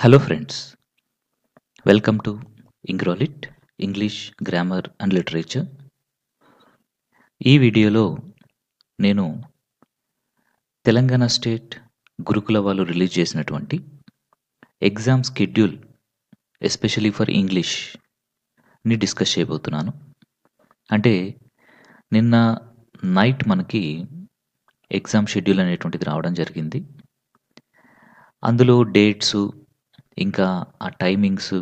Hello friends welcome to Engrolit English grammar and literature ఈ వీడియోలో నేను తెలంగాణ స్టేట్ గురుకుల వాళ్ళు రిలీజ్ చేసినటువంటి ఎగ్జామ్ స్కెడ్యూల్ ఎస్పెషలీ ఫర్ ఇంగ్లీష్ని డిస్కస్ చేయబోతున్నాను. అంటే నిన్న నైట్ మనకి ఎగ్జామ్ షెడ్యూల్ అనేటువంటిది రావడం జరిగింది. అందులో డేట్స్ ఇంకా ఆ టైమింగ్స్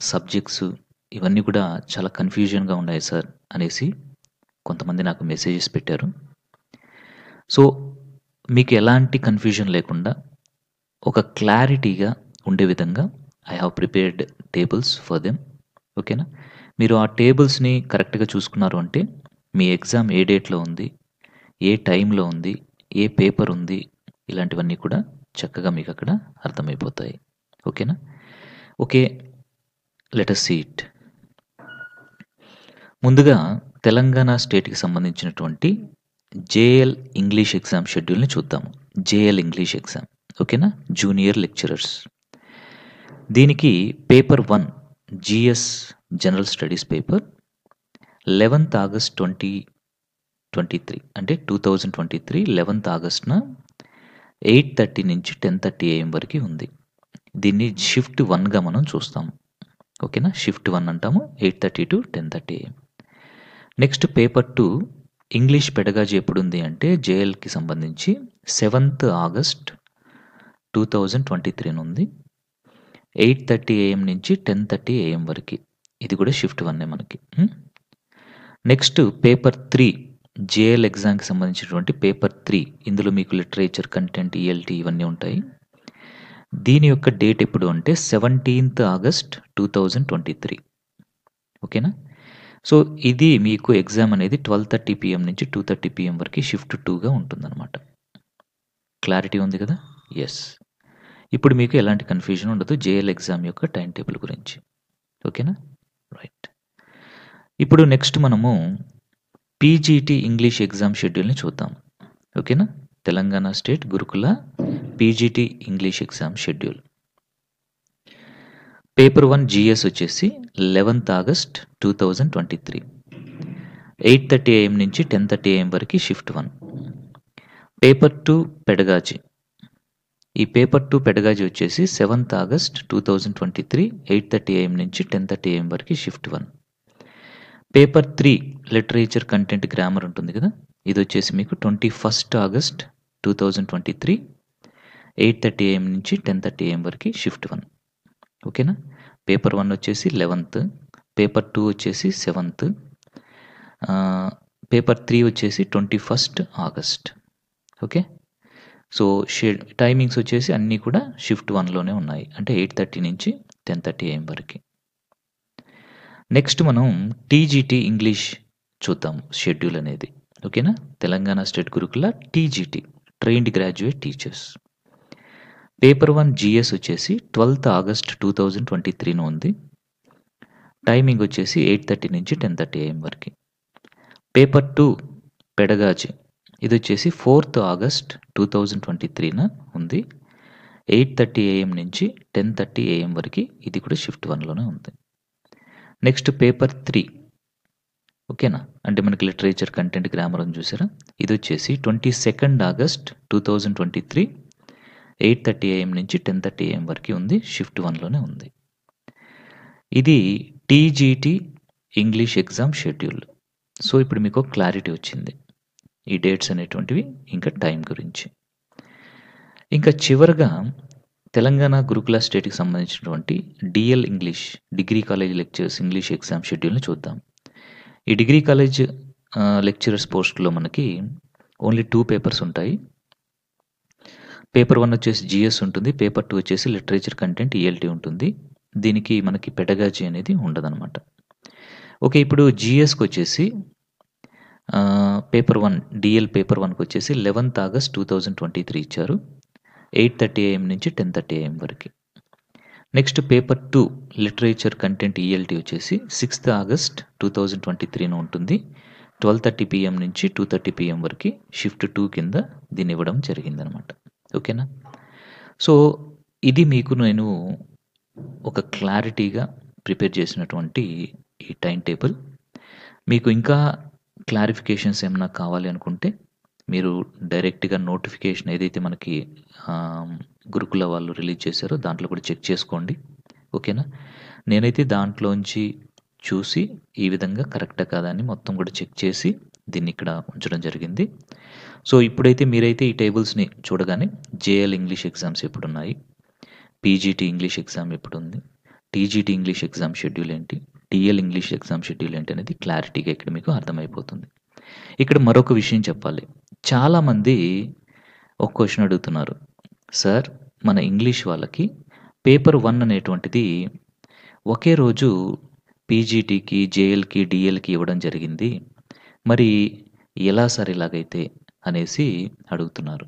సబ్జెక్ట్స్ ఇవన్నీ కూడా చాలా కన్ఫ్యూజన్గా ఉన్నాయి సార్ అనేసి కొంతమంది నాకు మెసేజెస్ పెట్టారు. సో మీకు ఎలాంటి కన్ఫ్యూజన్ లేకుండా ఒక క్లారిటీగా ఉండే విధంగా I have prepared tables for them ఓకేనా మీరు ఆ టేబుల్స్ని కరెక్ట్గా చూసుకున్నారు అంటే మీ ఎగ్జామ్ ఏ డేట్లో ఉంది ఏ టైంలో ఉంది ఏ పేపర్ ఉంది ఇలాంటివన్నీ కూడా చక్కగా మీకు అక్కడ అర్థమైపోతాయి. ఓకేనా? ఓకే లెటర్ సీట్ ముందుగా తెలంగాణ స్టేట్కి సంబంధించినటువంటి జేఎల్ ఇంగ్లీష్ ఎగ్జామ్ షెడ్యూల్ని చూద్దాము జేఎల్ ఇంగ్లీష్ ఎగ్జామ్ ఓకేనా? జూనియర్ లెక్చరర్స్ దీనికి paper one GS general studies paper eleventh August twenty twenty three అంటే two thousand twenty three eleventh ఆగస్ట్న eight thirty నుంచి టెన్ థర్టీ ఏఎం వరకు ఉంది. దీన్ని షిఫ్ట్ వన్గా మనం చూస్తాము. ఓకేనా? షిఫ్ట్ వన్ అంటాము. Eight thirty to ten thirty AM next paper two English pedagogy ఎప్పుడు ఉంది అంటే జేఎల్కి సంబంధించి seventh August two thousand twenty three ఉంది ఎయిట్ థర్టీ ఏఎం నుంచి టెన్ థర్టీ ఏఎం వరకు. ఇది కూడా షిఫ్ట్ వన్నే మనకి. నెక్స్ట్ పేపర్ త్రీ జేఎల్ ఎగ్జామ్కి సంబంధించినటువంటి పేపర్ త్రీ ఇందులో మీకు లిటరేచర్ కంటెంట్ ఈఎల్టీ ఇవన్నీ ఉంటాయి. దీని యొక్క డేట్ ఎప్పుడు అంటే seventeenth August two thousand twenty three. ఓకేనా? సో ఇది మీకు ఎగ్జామ్ అనేది ట్వెల్వ్ థర్టీ పిఎం నుంచి టూ థర్టీ పిఎం వరకు షిఫ్ట్ టూగా ఉంటుందన్నమాట. క్లారిటీ ఉంది కదా? ఎస్ ఇప్పుడు మీకు ఎలాంటి కన్ఫ్యూజన్ ఉండదు. జేఎల్ ఎగ్జామ్ యొక్క టైం టేబుల్ గురించి. ఓకేనా? రైట్ ఇప్పుడు నెక్స్ట్ మనము పీజీటీ ఇంగ్లీష్ ఎగ్జామ్ షెడ్యూల్ని చూద్దాం. ఓకేనా? Telangana state Gurukula PGT English exam schedule. Paper one GS వచ్చేసి eleventh August two thousand twenty three. Eight thirty AM నుంచి టెన్ థర్టీ ఏఎం వరకు shift one. Paper two pedagogy. ఈ paper two pedagogy వచ్చేసి seventh August two thousand twenty three eight thirty AM నుంచి ten thirty AM వరకు shift one. Paper three literature content grammar ఉంటుంది కదా? ఇది వచ్చేసి మీకు twenty first August two thousand twenty three eight thirty AM నుంచి ten thirty AM వరకు shift one ఓకేనా పేపర్ వన్ వచ్చేసి లెవెన్త్ పేపర్ టూ వచ్చేసి సెవెంత్ పేపర్ త్రీ వచ్చేసి twenty first August okay so shed timings వచ్చేసి అన్నీ కూడా షిఫ్ట్ వన్లోనే ఉన్నాయి. అంటే ఎయిట్ థర్టీ నుంచి టెన్ థర్టీ ఏఎం వరకు. నెక్స్ట్ మనం టీజీటీ ఇంగ్లీష్ చూద్దాం షెడ్యూల్ అనేది. ఓకేనా Telangana state Gurukula TGT trained graduate teachers paper one GS వచ్చేసి twelfth August two thousand twenty త్రీన ఉంది. టైమింగ్ వచ్చేసి ఎయిట్ థర్టీ నుంచి టెన్ థర్టీ ఏఎం వరకు. పేపర్ టూ పెడగాజీ ఇది వచ్చేసి fourth August two thousand twenty త్రీన ఉంది ఎయిట్ థర్టీ ఏఎం నుంచి ten thirty AM వరకు ఇది కూడా షిఫ్ట్ వన్లోనే ఉంది. నెక్స్ట్ పేపర్ త్రీ ఓకేనా? అంటే మనకి లిటరేచర్ కంటెంట్ గ్రామర్ అని చూసారా? ఇది వచ్చేసి twenty second August two thousand twenty three eight thirty AM నుంచి టెన్ థర్టీ ఏఎం వరకు ఉంది. షిఫ్ట్ వన్లోనే ఉంది. ఇది TGT English exam schedule. So ఇప్పుడు మీకు క్లారిటీ వచ్చింది. ఈ డేట్స్ అనేటువంటివి ఇంకా టైం గురించి. ఇంకా చివరగా తెలంగాణ గురుకుల స్టేట్కి సంబంధించినటువంటి DL English degree college lectures English exam షెడ్యూల్ని చూద్దాం. ఈ డిగ్రీ కాలేజ్ లెక్చరర్స్ పోస్ట్లో మనకి ఓన్లీ టూ పేపర్స్ ఉంటాయి. పేపర్ వన్ వచ్చేసి జిఎస్ ఉంటుంది పేపర్ టూ వచ్చేసి లిటరేచర్ కంటెంట్ ఈఎల్టీ ఉంటుంది. దీనికి మనకి పెడగాజీ అనేది ఉండదన్నమాట. ఓకే ఇప్పుడు జిఎస్కి వచ్చేసి పేపర్ వన్ డిఎల్ పేపర్ వన్కి వచ్చేసి eleventh August two thousand twenty three ఇచ్చారు. ఎయిట్ థర్టీ ఏఎం నుంచి టెన్ థర్టీ ఏఎం వరకు. Next paper two literature content ELT వచ్చేసి sixth August two thousand twenty త్రీన ఉంటుంది. ట్వెల్వ్ థర్టీ పిఎం నుంచి టూ థర్టీ పిఎం వరకు shift two కింద దీన్ని ఇవ్వడం జరిగిందనమాట ఓకేనా? సో ఇది మీకు నేను ఒక క్లారిటీగా ప్రిపేర్ చేసినటువంటి ఈ టైం టేబుల్. మీకు ఇంకా క్లారిఫికేషన్స్ ఏమైనా కావాలి అనుకుంటే మీరు డైరెక్ట్‌గా నోటిఫికేషన్ ఏదైతే మనకి గురుకుల వాళ్ళు రిలీజ్ చేశారో దాంట్లో కూడా చెక్ చేసుకోండి. ఓకేనా? నేనైతే దాంట్లోంచి చూసి ఈ విధంగా కరెక్టా కాదా అని మొత్తం కూడా చెక్ చేసి దీన్ని ఇక్కడ ఉంచడం జరిగింది. సో, ఇప్పుడైతే మీరైతే ఈ టేబుల్స్‌ని చూడగానే జేఎల్ ఇంగ్లీష్ ఎగ్జామ్స్ ఎప్పుడున్నాయి? పీజీటీ ఇంగ్లీష్ ఎగ్జామ్ ఎప్పుడుంది? టీజీటీ ఇంగ్లీష్ ఎగ్జామ్ షెడ్యూల్ ఏంటి? టీఎల్ ఇంగ్లీష్ ఎగ్జామ్ షెడ్యూల్ ఏంటి అనేది క్లారిటీగా ఇక్కడ మీకు అర్థమైపోతుంది. ఇక్కడ మరొక విషయం చెప్పాలి. చాలామంది ఒక క్వశ్చన్ అడుగుతున్నారు. సార్ మన ఇంగ్లీష్ వాళ్ళకి పేపర్ వన్ అనేటువంటిది ఒకే రోజు పీజీటీకి, జేఎల్‌కి, డిఎల్కి ఇవ్వడం జరిగింది. మరి ఎలా సార్ ఇలాగైతే అనేసి అడుగుతున్నారు.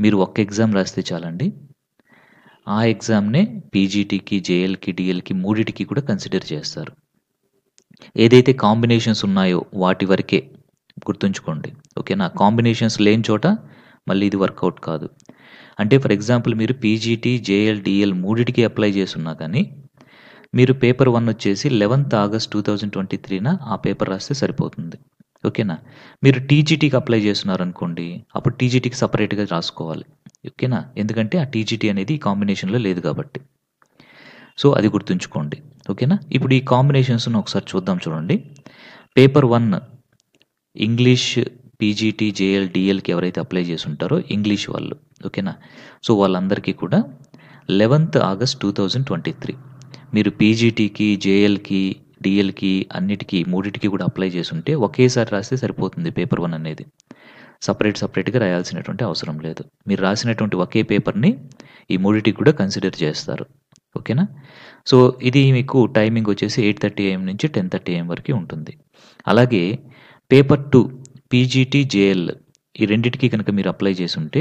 మీరు ఒక్క ఎగ్జామ్ రాస్తే చాలండి. ఆ ఎగ్జామ్‌నే పీజీటీకి, జేఎల్‌కి, డిఎల్కి మూడిటికి కూడా కన్సిడర్ చేస్తారు. ఏదైతే కాంబినేషన్స్ ఉన్నాయో వాటి వరకే గుర్తుంచుకోండి. ఓకేనా? కాంబినేషన్స్ లేని చోట మళ్ళీ ఇది వర్కౌట్ కాదు. అంటే ఫర్ ఎగ్జాంపుల్ మీరు పీజీటీ, జేఎల్డిఎల్ మూడిటికి అప్లై చేస్తున్నా కానీ మీరు పేపర్ వన్ వచ్చేసి 11థ్ ఆగస్ట్ 2023న ఆ పేపర్ రాస్తే సరిపోతుంది. ఓకేనా? మీరు టీజీటీకి అప్లై చేస్తున్నారనుకోండి అప్పుడు టీజీటీకి సపరేట్గా రాసుకోవాలి. ఓకేనా? ఎందుకంటే ఆ టీజీటీ అనేది ఈ కాంబినేషన్‌లో లేదు కాబట్టి. సో, అది గుర్తుంచుకోండి. ఓకేనా? ఇప్పుడు ఈ కాంబినేషన్స్‌ని ఒకసారి చూద్దాం చూడండి. Paper one English PGT, JL, డీఎల్‌కి ఎవరైతే అప్లై చేసుంటారో ఇంగ్లీష్ వాళ్ళు. ఓకేనా? సో, వాళ్ళందరికీ కూడా 11థ్ ఆగస్ట్ 2023 మీరు పీజీటీకి, జేఎల్‌కి, డిఎల్కి అన్నిటికీ మూడిటికి కూడా అప్లై చేసుంటే ఒకేసారి రాస్తే సరిపోతుంది పేపర్ వన్ అనేది. సపరేట్ సపరేట్గా రాయాల్సినటువంటి అవసరం లేదు. మీరు రాసినటువంటి ఒకే పేపర్‌ని ఈ మూడిటికి కూడా కన్సిడర్ చేస్తారు. ఓకేనా? సో, ఇది మీకు టైమింగ్ వచ్చేసి 8:30 ఏఎం నుంచి 10:30 ఏఎం వరకు ఉంటుంది. అలాగే పేపర్ టూ పీజీటీ, జేఎల్ ఈ రెండిటికి కనుక మీరు అప్లై చేసుంటే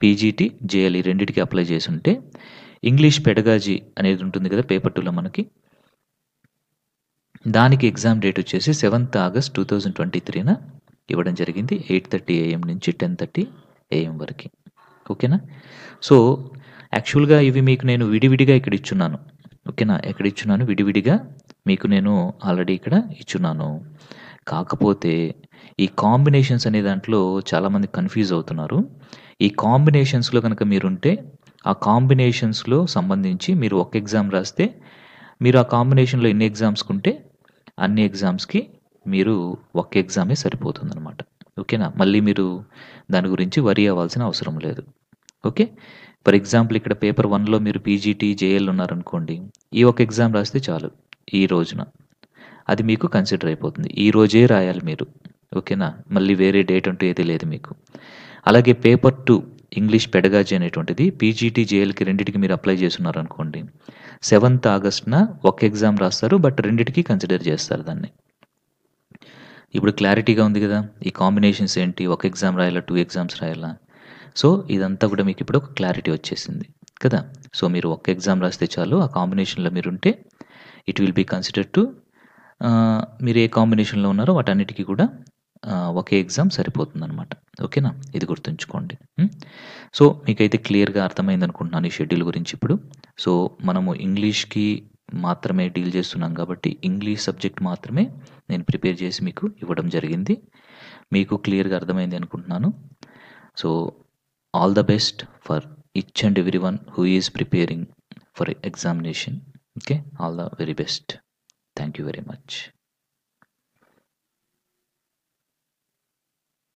పీజీటీ, జేఎల్ ఈ రెండిటికి అప్లై చేసుంటే ఇంగ్లీష్ పెడగాజీ అనేది ఉంటుంది కదా పేపర్ టూలో మనకి. దానికి ఎగ్జామ్ డేట్ వచ్చేసి సెవెంత్ ఆగస్ట్ 2023న ఇవ్వడం జరిగింది. 8:30 ఏఎం నుంచి 10:30 ఏఎం వరకి. ఓకేనా? సో, యాక్చువల్‌గా ఇవి మీకు నేను విడివిడిగా ఇక్కడ ఇచ్చున్నాను. ఓకేనా? ఎక్కడ ఇచ్చున్నాను విడివిడిగా మీకు నేను ఆల్రెడీ ఇక్కడ ఇచ్చున్నాను. కాకపోతే ఈ కాంబినేషన్స్ అనే దాంట్లో చాలామంది కన్‌ఫ్యూజ్ అవుతున్నారు. ఈ కాంబినేషన్స్‌లో కనుక మీరుంటే ఆ కాంబినేషన్స్‌లో సంబంధించి మీరు ఒక ఎగ్జామ్ రాస్తే మీరు ఆ కాంబినేషన్‌లో ఎన్ని ఎగ్జామ్స్‌కుంటే అన్ని ఎగ్జామ్స్‌కి మీరు ఒక ఎగ్జామే సరిపోతుందనమాట. ఓకేనా? మళ్ళీ మీరు దాని గురించి వరి అవ్వాల్సిన అవసరం లేదు. ఓకే. ఫర్ ఎగ్జాంపుల్ ఇక్కడ పేపర్ వన్లో మీరు పీజీటీ, జేఎల్ ఉన్నారనుకోండి. ఈ ఒక ఎగ్జామ్ రాస్తే చాలు ఈ రోజున. అది మీకు కన్సిడర్ అయిపోతుంది. ఈ రోజే రాయాలి మీరు. ఓకేనా? మళ్ళీ వేరే డేట్ అంటూ ఏది లేదు మీకు. అలాగే పేపర్ టు ఇంగ్లీష్ పెడగాజీ అనేటువంటిది పీజీటీ, జేఎల్‌కి రెండింటికి మీరు అప్లై చేస్తున్నారనుకోండి సెవెంత్ ఆగస్ట్‌న ఒక ఎగ్జామ్ రాస్తారు. బట్ రెండింటికి కన్సిడర్ చేస్తారు దాన్ని. ఇప్పుడు క్లారిటీగా ఉంది కదా! ఈ కాంబినేషన్స్ ఏంటి? ఒక ఎగ్జామ్ రాయాలా? టూ ఎగ్జామ్స్ రాయాలా? సో, ఇదంతా కూడా మీకు ఇప్పుడు ఒక క్లారిటీ వచ్చేసింది. కదా! సో, మీరు ఒక ఎగ్జామ్ రాస్తే చాలు ఆ కాంబినేషన్‌లో మీరుంటే it will be considered to మీరు ఏ కాంబినేషన్‌లో ఉన్నారో వాటన్నిటికీ కూడా ఒకే ఎగ్జామ్ సరిపోతుందనమాట. ఓకేనా? ఇది గుర్తుంచుకోండి. సో, మీకైతే క్లియర్‌గా అర్థమైంది అనుకుంటున్నాను ఈ షెడ్యూల్ గురించి ఇప్పుడు. సో, మనము ఇంగ్లీష్‌కి మాత్రమే డీల్ చేస్తున్నాం కాబట్టి ఇంగ్లీష్ సబ్జెక్ట్ మాత్రమే నేను ప్రిపేర్ చేసి మీకు ఇవ్వడం జరిగింది. మీకు క్లియర్‌గా అర్థమైంది అనుకుంటున్నాను. So, all the best for each and everyone who is preparing for examination. Okay. All the very best. thank you very much.